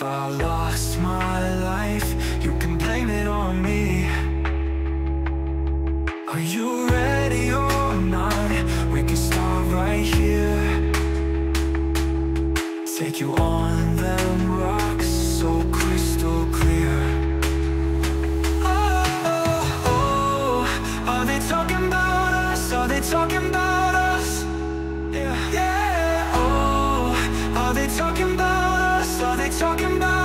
If I lost my life, you can blame it on me Are you ready or not? We can start right here Take you on the talking about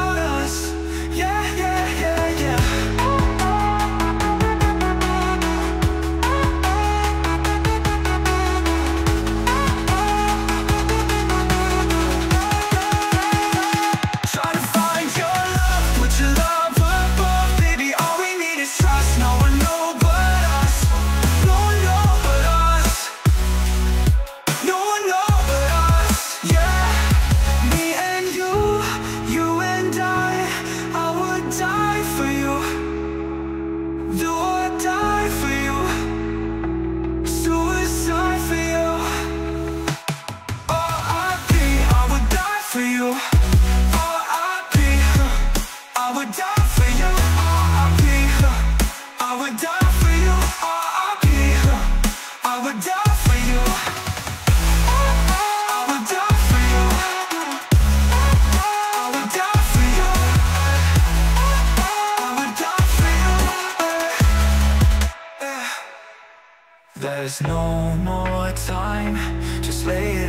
There's no more time, just lay it